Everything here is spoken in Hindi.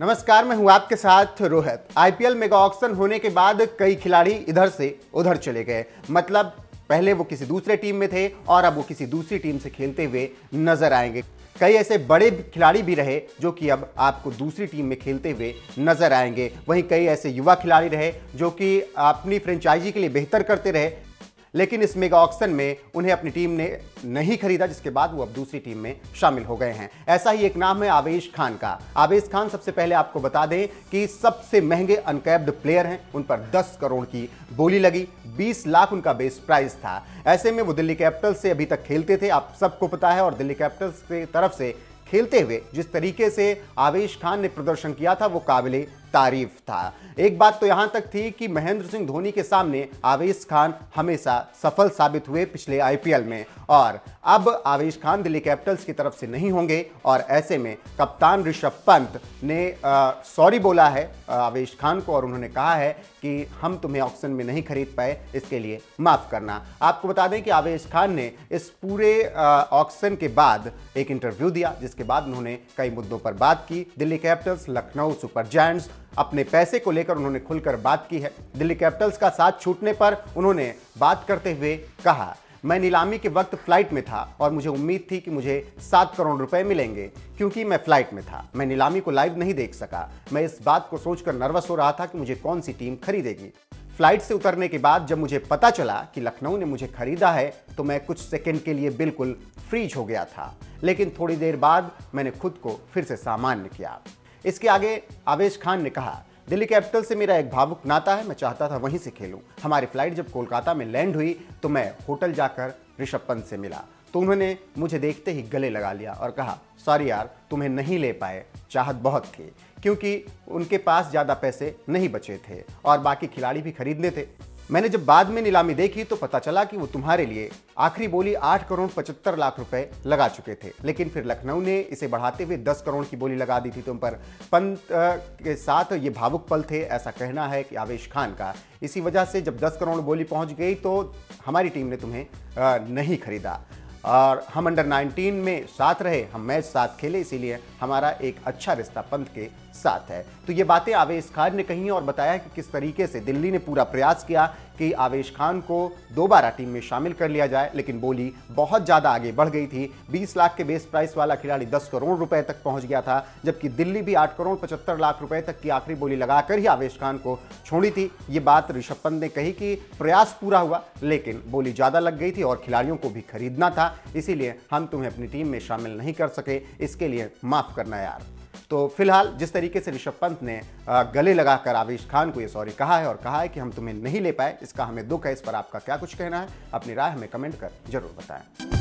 नमस्कार, मैं हूँ आपके साथ रोहित। आईपीएल मेगा ऑक्शन होने के बाद कई खिलाड़ी इधर से उधर चले गए। मतलब पहले वो किसी दूसरे टीम में थे और अब वो किसी दूसरी टीम से खेलते हुए नज़र आएँगे। कई ऐसे बड़े खिलाड़ी भी रहे जो कि अब आपको दूसरी टीम में खेलते हुए नज़र आएँगे। वहीं कई ऐसे युवा खिलाड़ी रहे जो कि अपनी फ्रेंचाइजी के लिए बेहतर करते रहे लेकिन इस मेगा ऑक्शन में उन्हें अपनी टीम ने नहीं खरीदा, जिसके बाद वो अब दूसरी टीम में शामिल हो गए हैं। ऐसा ही एक नाम है आवेश खान का। आवेश खान, सबसे पहले आपको बता दें कि सबसे महँगे अनकैप्ड प्लेयर हैं, उन पर 10 करोड़ की बोली लगी 20 लाख उनका बेस प्राइस था। ऐसे में वो दिल्ली कैपिटल्स से अभी तक खेलते थे, आप सबको पता है, और दिल्ली कैपिटल्स की तरफ़ से खेलते हुए जिस तरीके से आवेश खान ने प्रदर्शन किया था, वो काबिल तारीफ़ था। एक बात तो यहाँ तक थी कि महेंद्र सिंह धोनी के सामने आवेश खान हमेशा सफल साबित हुए पिछले आईपीएल में। और अब आवेश खान दिल्ली कैपिटल्स की तरफ़ से नहीं होंगे और ऐसे में कप्तान ऋषभ पंत ने सॉरी बोला है आवेश खान को और उन्होंने कहा है कि हम तुम्हें ऑक्शन में नहीं खरीद पाए, इसके लिए माफ़ करना। आपको बता दें कि आवेश खान ने इस पूरे ऑक्शन के बाद एक इंटरव्यू दिया, जिसके बाद उन्होंने कई मुद्दों पर बात की। Delhi Capitals, Lucknow Super Giants अपने पैसे को लेकर उन्होंने खुलकर बात की है। दिल्ली कैपिटल्स का साथ छूटने पर उन्होंने बात करते हुए कहा, मैं नीलामी के वक्त फ़्लाइट में था और मुझे उम्मीद थी कि मुझे सात करोड़ रुपए मिलेंगे, क्योंकि मैं फ़्लाइट में था। मैं नीलामी को लाइव नहीं देख सका। मैं इस बात को सोचकर नर्वस हो रहा था कि मुझे कौन सी टीम खरीदेगी। फ़्लाइट से उतरने के बाद जब मुझे पता चला कि लखनऊ ने मुझे खरीदा है तो मैं कुछ सेकंड के लिए बिल्कुल फ्रीज हो गया था। लेकिन थोड़ी देर बाद मैंने खुद को फिर से सामान्य किया। इसके आगे आवेश खान ने कहा, दिल्ली कैपिटल से मेरा एक भावुक नाता है, मैं चाहता था वहीं से खेलूं। हमारी फ़्लाइट जब कोलकाता में लैंड हुई तो मैं होटल जाकर ऋषभ पंत से मिला। तो उन्होंने मुझे देखते ही गले लगा लिया और कहा, सॉरी यार, तुम्हें नहीं ले पाए, चाहत बहुत थी, क्योंकि उनके पास ज़्यादा पैसे नहीं बचे थे और बाकी खिलाड़ी भी खरीदने थे। मैंने जब बाद में नीलामी देखी तो पता चला कि वो तुम्हारे लिए आखिरी बोली आठ करोड़ पचहत्तर लाख रुपए लगा चुके थे। लेकिन फिर लखनऊ ने इसे बढ़ाते हुए दस करोड़ की बोली लगा दी थी तुम पर। पंत के साथ ये भावुक पल थे, ऐसा कहना है कि आवेश खान का। इसी वजह से जब दस करोड़ बोली पहुँच गई तो हमारी टीम ने तुम्हें नहीं खरीदा। और हम अंडर 19 में साथ रहे, हम मैच साथ खेले, इसीलिए हमारा एक अच्छा रिश्ता पंत के साथ है। तो ये बातें आवेश खान ने कही और बताया कि किस तरीके से दिल्ली ने पूरा प्रयास किया कि आवेश खान को दोबारा टीम में शामिल कर लिया जाए, लेकिन बोली बहुत ज़्यादा आगे बढ़ गई थी। 20 लाख के बेस प्राइस वाला खिलाड़ी 10 करोड़ रुपए तक पहुँच गया था, जबकि दिल्ली भी 8 करोड़ 75 लाख रुपए तक की आखिरी बोली लगाकर ही आवेश खान को छोड़ी थी। ये बात ऋषभ पंत ने कही कि प्रयास पूरा हुआ, लेकिन बोली ज़्यादा लग गई थी और खिलाड़ियों को भी खरीदना था, इसीलिए हम तुम्हें अपनी टीम में शामिल नहीं कर सके। इसके लिए माफ़ करना यार। तो फ़िलहाल जिस तरीके से ऋषभ पंत ने गले लगाकर आवेश खान को ये सॉरी कहा है और कहा है कि हम तुम्हें नहीं ले पाए, इसका हमें दुख है, इस पर आपका क्या कुछ कहना है, अपनी राय हमें कमेंट कर ज़रूर बताएँ।